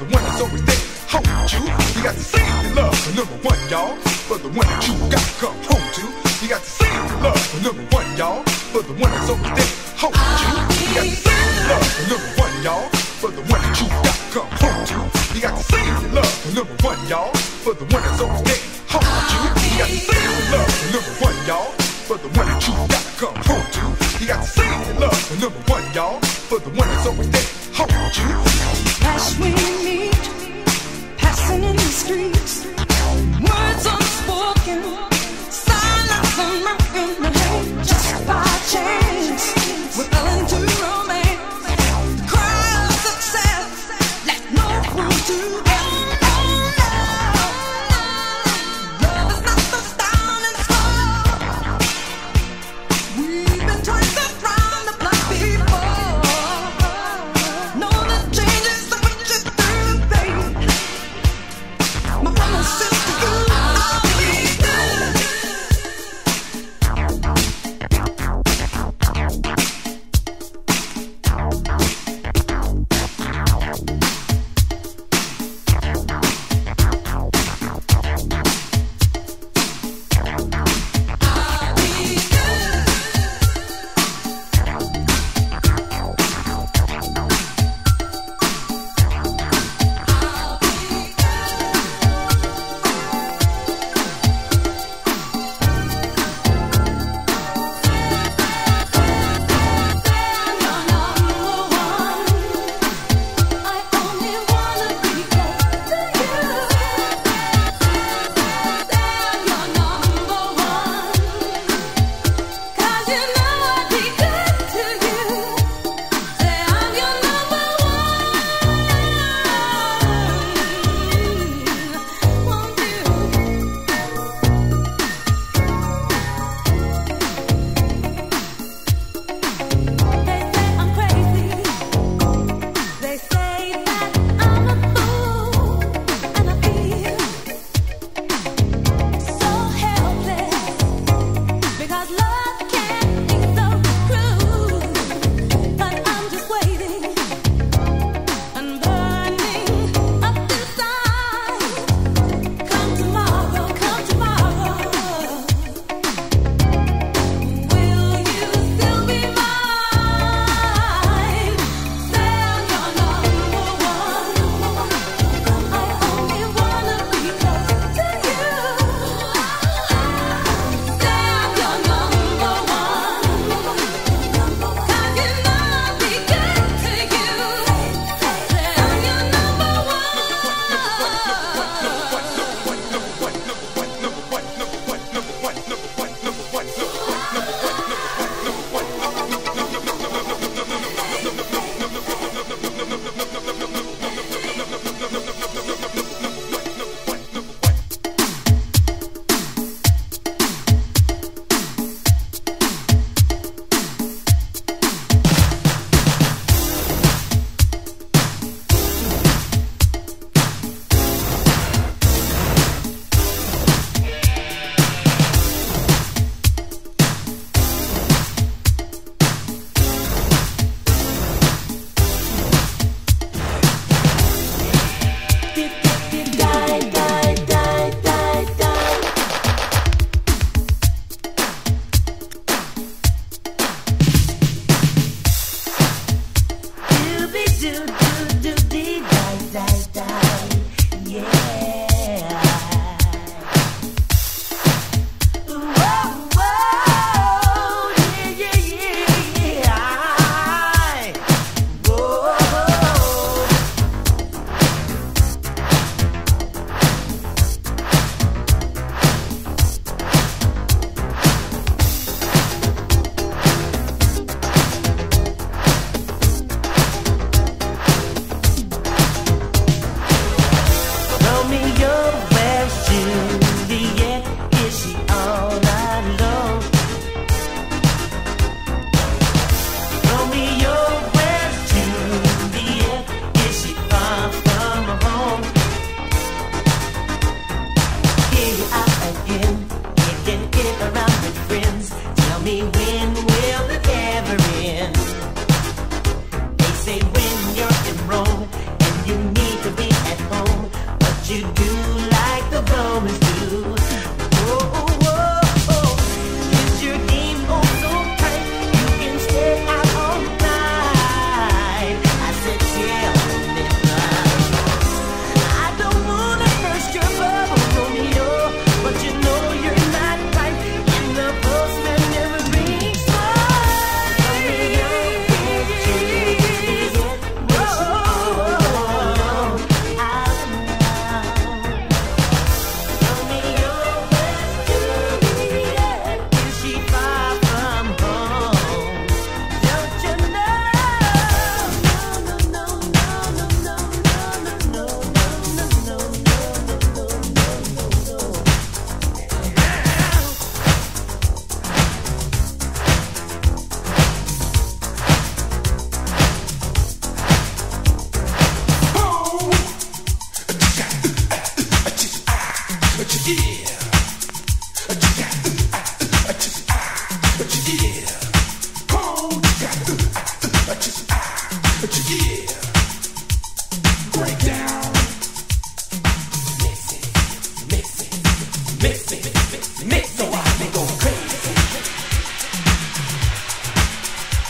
the one that's always there, hold you. You got to save your love for number one, y'all. For the one that you got to come home to. You got to save your love for number one, y'all. For the one that's always there, hold you. You got to save your love for number one, y'all. For the one that you got to come home to. You got to save your love for number one, y'all. For the one that's always there, hold you. You got to save your love for number one, y'all. For the one that you got to come home to. You got to save your love for number one, y'all. For the one that's always there, hold you. Flash we meet, passing in the streets. Words unspoken,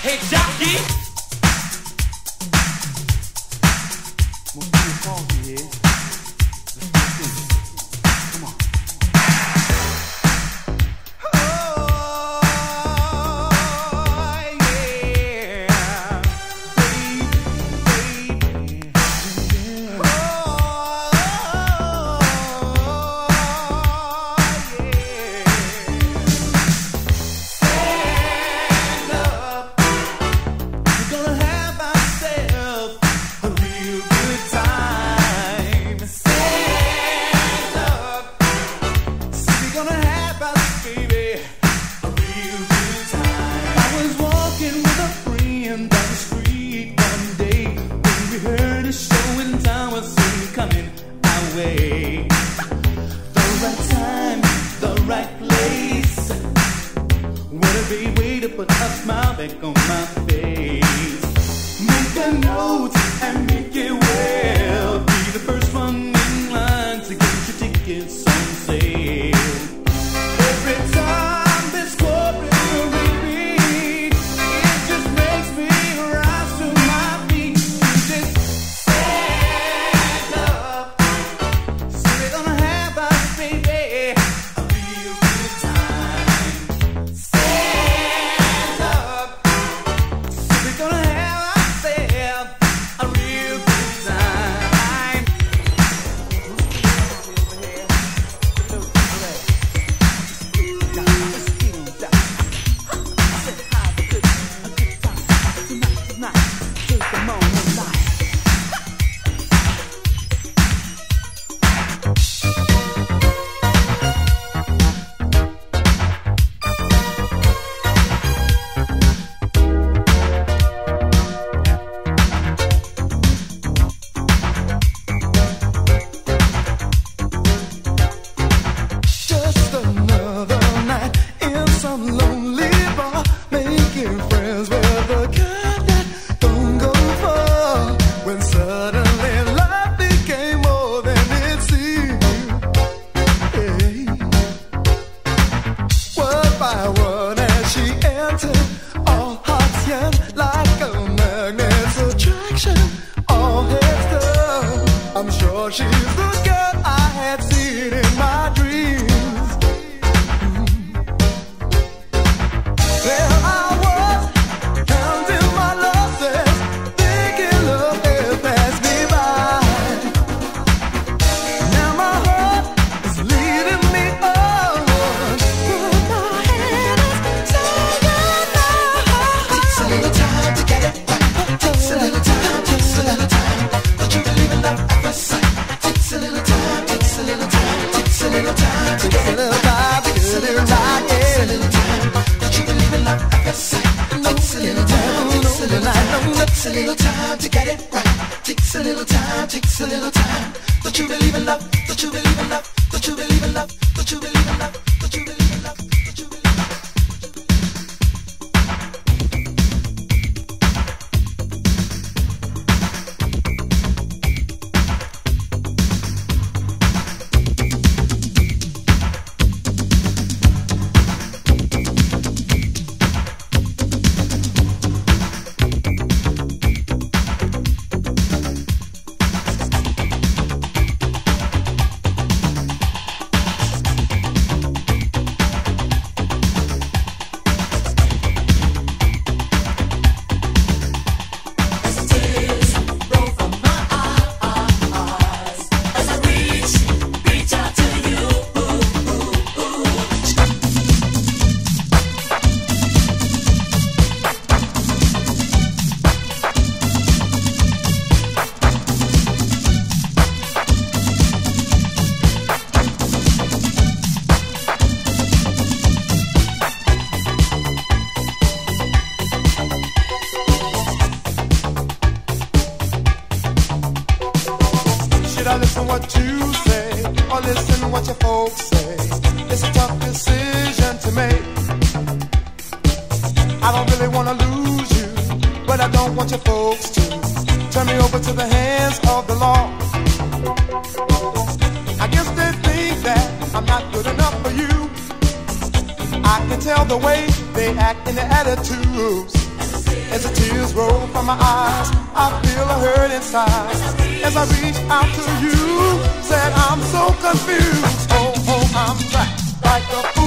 Hey, Jackie! topic on my she's the I don't really wanna lose you, but I don't want your folks to turn me over to the hands of the law. I guess they think that I'm not good enough for you. I can tell the way they act their attitudes. As the tears roll from my eyes, I feel a hurt inside. As I reach out to you, said I'm so confused. Oh, oh, I'm trapped like a